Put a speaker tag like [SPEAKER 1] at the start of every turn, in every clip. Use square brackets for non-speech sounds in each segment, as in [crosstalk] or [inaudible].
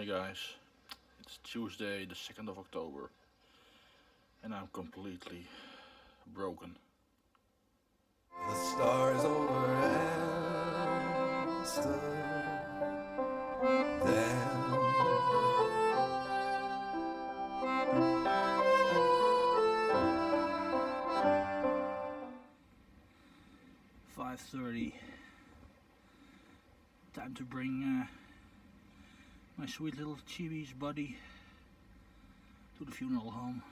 [SPEAKER 1] Hey guys, it's Tuesday the 2nd of October and I'm completely broken.
[SPEAKER 2] The stars over Amsterdam.
[SPEAKER 3] Five thirty. Time to bring uh, my sweet little chibi's body to the funeral home.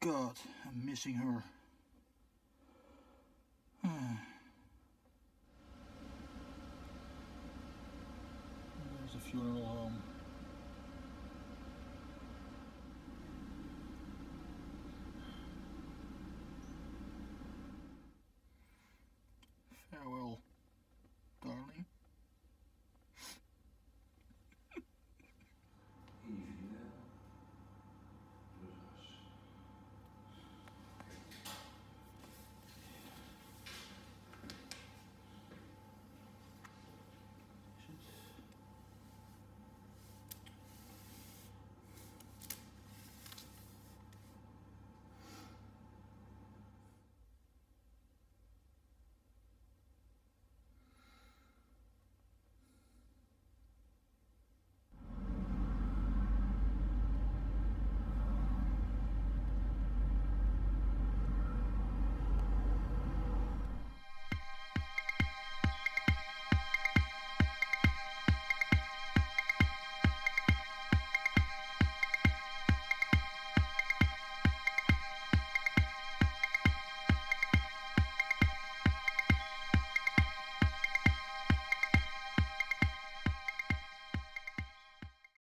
[SPEAKER 3] God, I'm missing her. [sighs] There's the funeral